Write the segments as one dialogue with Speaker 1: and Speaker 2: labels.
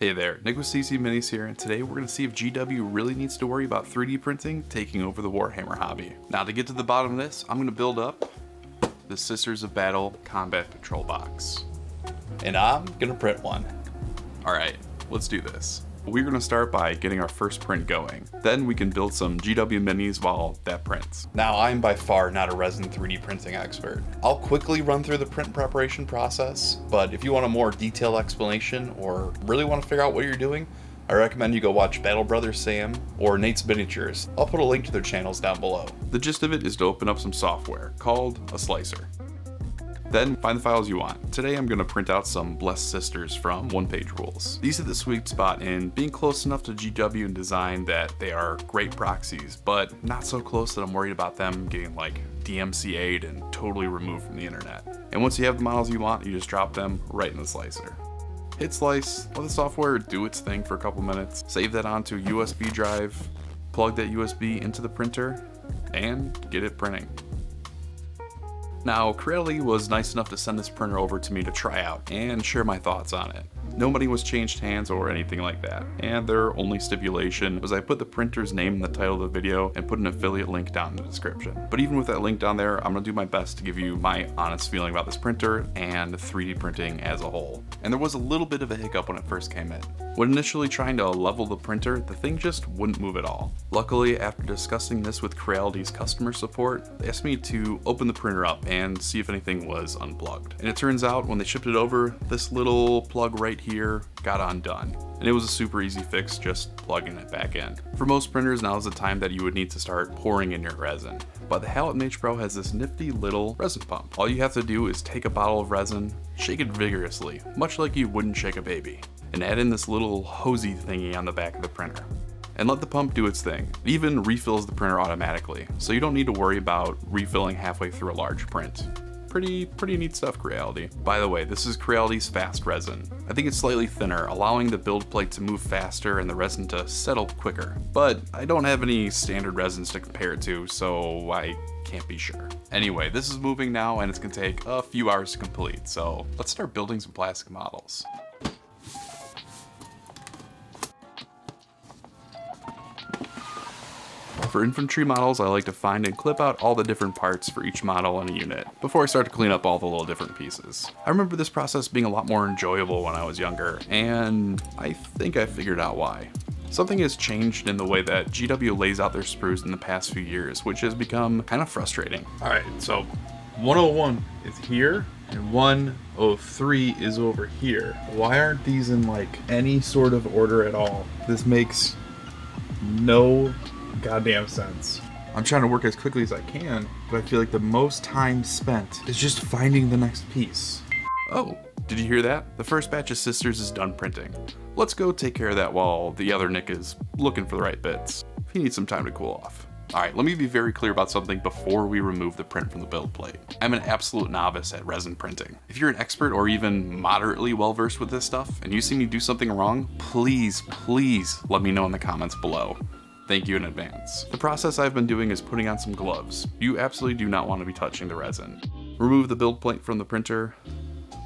Speaker 1: Hey there, Nick with CC Minis here, and today we're going to see if GW really needs to worry about 3D printing taking over the Warhammer hobby. Now to get to the bottom of this, I'm going to build up the Sisters of Battle Combat Patrol box.
Speaker 2: And I'm gonna print one.
Speaker 1: Alright, let's do this. We're going to start by getting our first print going. Then we can build some GW minis while that prints.
Speaker 2: Now, I'm by far not a resin 3D printing expert. I'll quickly run through the print preparation process, but if you want a more detailed explanation or really want to figure out what you're doing, I recommend you go watch Battle Brothers Sam or Nate's Miniatures. I'll put a link to their channels down below.
Speaker 1: The gist of it is to open up some software called a slicer. Then find the files you want. Today I'm going to print out some Blessed Sisters from One Page Rules. These are the sweet spot in being close enough to GW in design that they are great proxies, but not so close that I'm worried about them getting like DMCA'd and totally removed from the internet. And once you have the models you want, you just drop them right in the slicer. Hit slice, let the software do its thing for a couple minutes, save that onto a USB drive, plug that USB into the printer, and get it printing. Now, Creality was nice enough to send this printer over to me to try out and share my thoughts on it. No money was changed hands or anything like that, and their only stipulation was I put the printer's name in the title of the video and put an affiliate link down in the description. But even with that link down there, I'm gonna do my best to give you my honest feeling about this printer and 3D printing as a whole. And there was a little bit of a hiccup when it first came in. When initially trying to level the printer, the thing just wouldn't move at all. Luckily, after discussing this with Creality's customer support, they asked me to open the printer up and see if anything was unplugged. And it turns out when they shipped it over, this little plug right here got undone. And it was a super easy fix just plugging it back in. For most printers, now is the time that you would need to start pouring in your resin. But the Halot Mage Pro has this nifty little resin pump. All you have to do is take a bottle of resin, shake it vigorously, much like you wouldn't shake a baby, and add in this little hosey thingy on the back of the printer and let the pump do its thing. It even refills the printer automatically, so you don't need to worry about refilling halfway through a large print pretty pretty neat stuff, Creality. By the way, this is Creality's fast resin. I think it's slightly thinner, allowing the build plate to move faster and the resin to settle quicker. But I don't have any standard resins to compare it to, so I can't be sure. Anyway, this is moving now and it's gonna take a few hours to complete, so let's start building some plastic models. For infantry models, I like to find and clip out all the different parts for each model and a unit, before I start to clean up all the little different pieces. I remember this process being a lot more enjoyable when I was younger, and I think I figured out why. Something has changed in the way that GW lays out their sprues in the past few years, which has become kind of frustrating.
Speaker 3: Alright, so 101 is here, and 103 is over here. Why aren't these in like any sort of order at all? This makes no goddamn sense. I'm trying to work as quickly as I can, but I feel like the most time spent is just finding the next piece.
Speaker 1: Oh, did you hear that? The first batch of sisters is done printing. Let's go take care of that while the other Nick is looking for the right bits. He needs some time to cool off. Alright, let me be very clear about something before we remove the print from the build plate. I'm an absolute novice at resin printing. If you're an expert or even moderately well versed with this stuff, and you see me do something wrong, please, please let me know in the comments below. Thank you in advance. The process I've been doing is putting on some gloves. You absolutely do not want to be touching the resin. Remove the build plate from the printer,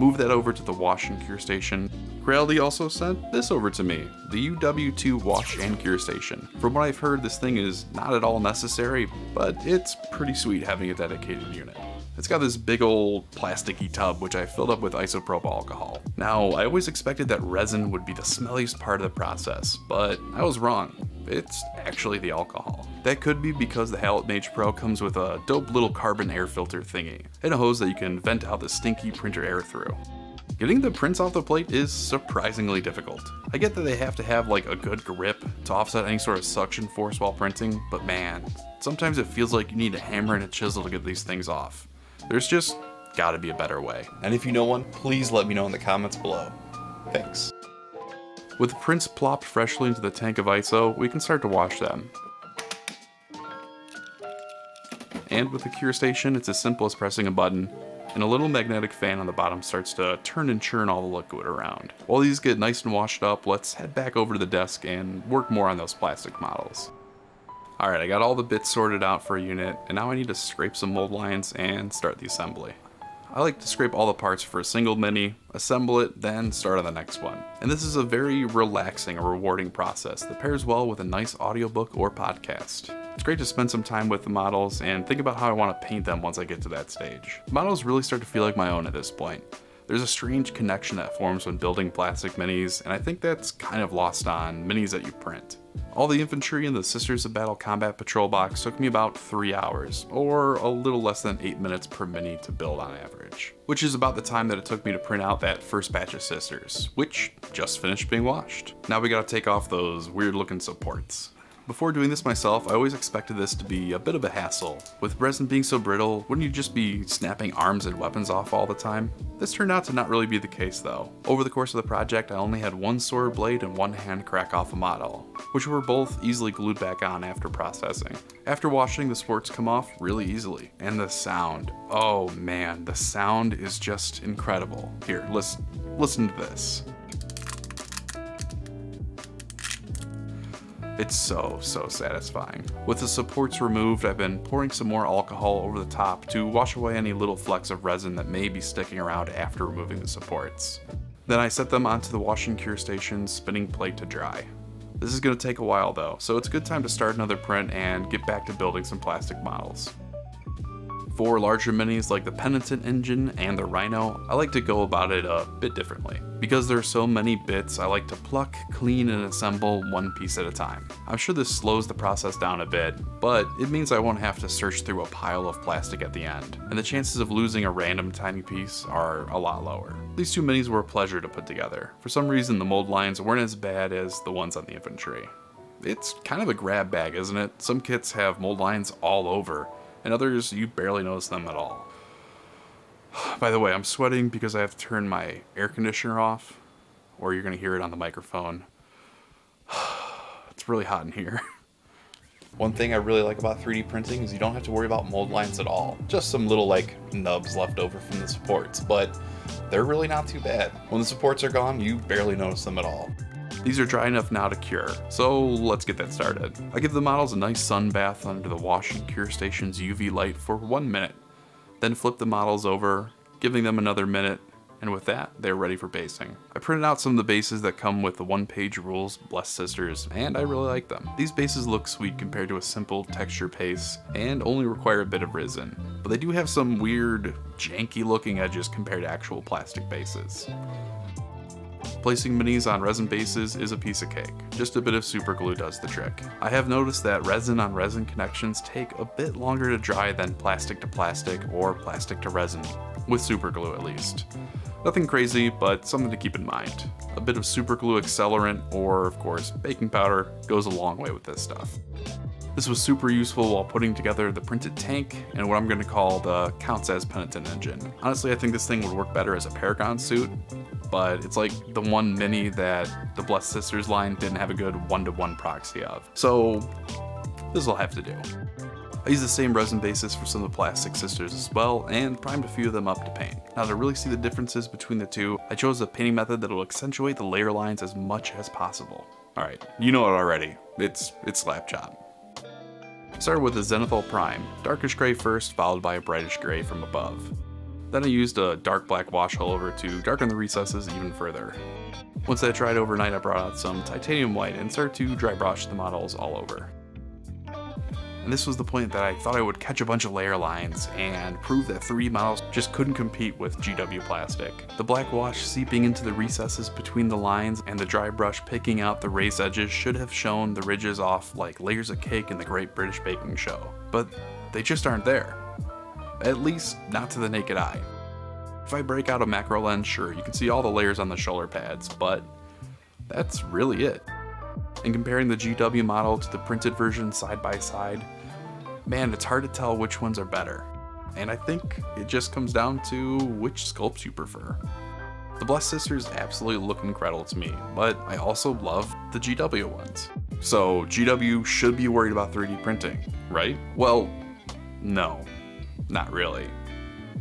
Speaker 1: move that over to the wash and cure station. Creality also sent this over to me, the UW2 wash and cure station. From what I've heard, this thing is not at all necessary, but it's pretty sweet having a dedicated unit. It's got this big old plasticky tub which I filled up with isopropyl alcohol. Now, I always expected that resin would be the smelliest part of the process, but I was wrong it's actually the alcohol. That could be because the Halot Mage Pro comes with a dope little carbon air filter thingy, and a hose that you can vent out the stinky printer air through. Getting the prints off the plate is surprisingly difficult. I get that they have to have like a good grip to offset any sort of suction force while printing, but man, sometimes it feels like you need a hammer and a chisel to get these things off. There's just gotta be a better way.
Speaker 2: And if you know one, please let me know in the comments below. Thanks.
Speaker 1: With the prints plopped freshly into the tank of ISO, we can start to wash them. And with the cure station, it's as simple as pressing a button, and a little magnetic fan on the bottom starts to turn and churn all the liquid around. While these get nice and washed up, let's head back over to the desk and work more on those plastic models. Alright, I got all the bits sorted out for a unit, and now I need to scrape some mold lines and start the assembly. I like to scrape all the parts for a single mini, assemble it, then start on the next one. And this is a very relaxing and rewarding process that pairs well with a nice audiobook or podcast. It's great to spend some time with the models and think about how I want to paint them once I get to that stage. Models really start to feel like my own at this point. There's a strange connection that forms when building plastic minis, and I think that's kind of lost on minis that you print. All the infantry in the Sisters of Battle Combat Patrol box took me about 3 hours, or a little less than 8 minutes per mini to build on average. Which is about the time that it took me to print out that first batch of Sisters, which just finished being washed. Now we gotta take off those weird looking supports. Before doing this myself, I always expected this to be a bit of a hassle. With resin being so brittle, wouldn't you just be snapping arms and weapons off all the time? This turned out to not really be the case though. Over the course of the project, I only had one sword blade and one hand crack off a model, which were both easily glued back on after processing. After washing, the sports come off really easily. And the sound, oh man, the sound is just incredible. Here, listen, listen to this. It's so, so satisfying. With the supports removed, I've been pouring some more alcohol over the top to wash away any little flecks of resin that may be sticking around after removing the supports. Then I set them onto the washing cure station's spinning plate to dry. This is going to take a while though, so it's a good time to start another print and get back to building some plastic models. For larger minis like the Penitent engine and the Rhino, I like to go about it a bit differently. Because there are so many bits, I like to pluck, clean, and assemble one piece at a time. I'm sure this slows the process down a bit, but it means I won't have to search through a pile of plastic at the end, and the chances of losing a random tiny piece are a lot lower. These two minis were a pleasure to put together. For some reason, the mold lines weren't as bad as the ones on the infantry. It's kind of a grab bag, isn't it? Some kits have mold lines all over, and others you barely notice them at all. By the way, I'm sweating because I have to turn my air conditioner off, or you're going to hear it on the microphone. It's really hot in here.
Speaker 2: One thing I really like about 3D printing is you don't have to worry about mold lines at all. Just some little like nubs left over from the supports, but they're really not too bad. When the supports are gone, you barely notice them at all.
Speaker 1: These are dry enough now to cure, so let's get that started. I give the models a nice sun bath under the wash and cure station's UV light for one minute, then flip the models over, giving them another minute, and with that, they're ready for basing. I printed out some of the bases that come with the one-page rules Blessed Sisters, and I really like them. These bases look sweet compared to a simple texture paste, and only require a bit of resin, but they do have some weird, janky looking edges compared to actual plastic bases. Placing minis on resin bases is a piece of cake. Just a bit of super glue does the trick. I have noticed that resin on resin connections take a bit longer to dry than plastic to plastic or plastic to resin, with super glue at least. Nothing crazy, but something to keep in mind. A bit of super glue accelerant, or of course baking powder, goes a long way with this stuff. This was super useful while putting together the printed tank and what I'm going to call the counts as penitent engine. Honestly, I think this thing would work better as a Paragon suit, but it's like the one mini that the Blessed Sisters line didn't have a good one-to-one -one proxy of. So this will have to do. I used the same resin basis for some of the plastic sisters as well, and primed a few of them up to paint. Now to really see the differences between the two, I chose a painting method that will accentuate the layer lines as much as possible. Alright, you know it already. It's, it's slap chop. Started with a Zenithal Prime, darkish gray first, followed by a brightish gray from above. Then I used a dark black wash all over to darken the recesses even further. Once that dried overnight, I brought out some titanium white and started to dry brush the models all over and this was the point that I thought I would catch a bunch of layer lines and prove that 3D models just couldn't compete with GW plastic. The black wash seeping into the recesses between the lines and the dry brush picking out the raised edges should have shown the ridges off like layers of cake in the Great British Baking Show, but they just aren't there. At least not to the naked eye. If I break out a macro lens, sure, you can see all the layers on the shoulder pads, but that's really it and comparing the GW model to the printed version side by side, man, it's hard to tell which ones are better. And I think it just comes down to which sculpts you prefer. The Blessed Sisters absolutely look incredible to me, but I also love the GW ones. So GW should be worried about 3D printing, right? Well, no, not really.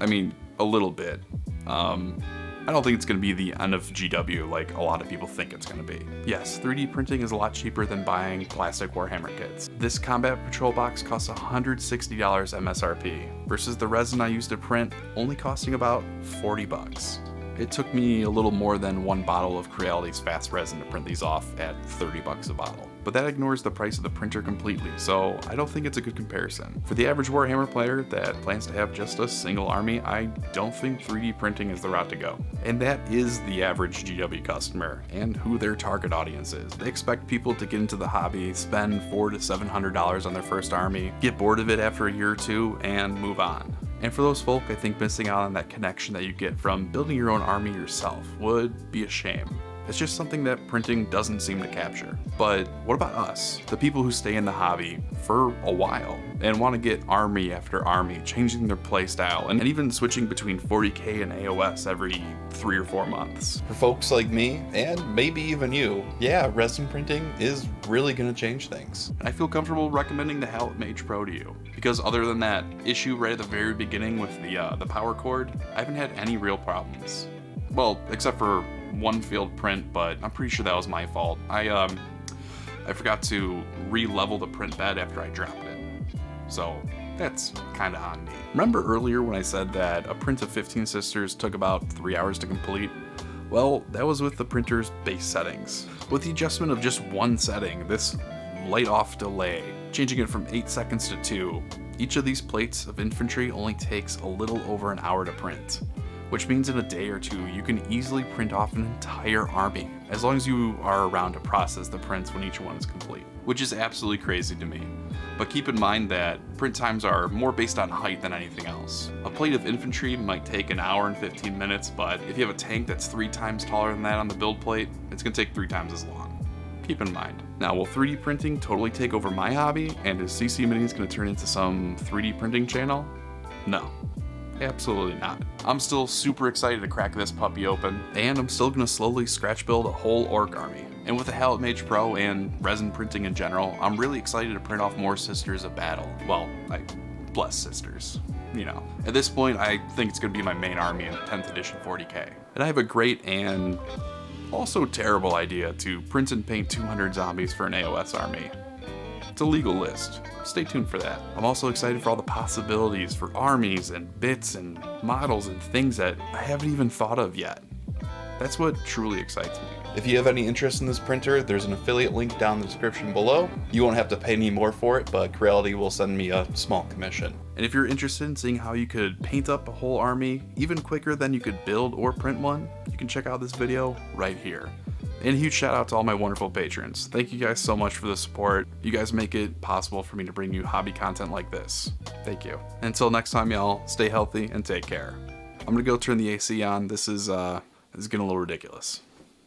Speaker 1: I mean, a little bit. Um, I don't think it's going to be the end of GW like a lot of people think it's going to be. Yes, 3D printing is a lot cheaper than buying plastic Warhammer kits. This Combat Patrol box costs $160 MSRP, versus the resin I used to print only costing about 40 bucks. It took me a little more than one bottle of Creality's fast resin to print these off at 30 bucks a bottle. But that ignores the price of the printer completely, so I don't think it's a good comparison. For the average Warhammer player that plans to have just a single army, I don't think 3D printing is the route to go. And that is the average GW customer, and who their target audience is. They expect people to get into the hobby, spend four to $700 on their first army, get bored of it after a year or two, and move on. And for those folk, I think missing out on that connection that you get from building your own army yourself would be a shame. It's just something that printing doesn't seem to capture. But what about us, the people who stay in the hobby for a while and want to get army after army, changing their playstyle and even switching between 40k and AOS every three or four months?
Speaker 2: For folks like me, and maybe even you, yeah, resin printing is really going to change things.
Speaker 1: I feel comfortable recommending the Halot Mage Pro to you because other than that issue right at the very beginning with the uh, the power cord, I haven't had any real problems. Well, except for one failed print, but I'm pretty sure that was my fault. I um, I forgot to re-level the print bed after I dropped it. So that's kind of on me. Remember earlier when I said that a print of 15 Sisters took about three hours to complete? Well, that was with the printer's base settings. With the adjustment of just one setting, this light off delay, changing it from 8 seconds to 2, each of these plates of infantry only takes a little over an hour to print which means in a day or two you can easily print off an entire army, as long as you are around to process the prints when each one is complete, which is absolutely crazy to me. But keep in mind that print times are more based on height than anything else. A plate of infantry might take an hour and 15 minutes, but if you have a tank that's three times taller than that on the build plate, it's gonna take three times as long. Keep in mind. Now, will 3D printing totally take over my hobby, and is CC Minis gonna turn into some 3D printing channel? No. Absolutely not. I'm still super excited to crack this puppy open, and I'm still gonna slowly scratch build a whole orc army. And with the Halot Mage Pro and resin printing in general, I'm really excited to print off more Sisters of Battle. Well, I bless Sisters. You know, at this point, I think it's gonna be my main army in 10th edition 40k. And I have a great and also terrible idea to print and paint 200 zombies for an AOS army. It's a legal list. Stay tuned for that. I'm also excited for all the possibilities for armies and bits and models and things that I haven't even thought of yet. That's what truly excites me.
Speaker 2: If you have any interest in this printer, there's an affiliate link down in the description below. You won't have to pay any more for it, but Creality will send me a small commission.
Speaker 1: And if you're interested in seeing how you could paint up a whole army even quicker than you could build or print one, you can check out this video right here. And a huge shout out to all my wonderful patrons. Thank you guys so much for the support. You guys make it possible for me to bring you hobby content like this. Thank you. Until next time, y'all, stay healthy and take care. I'm gonna go turn the AC on. This is uh, this is getting a little ridiculous.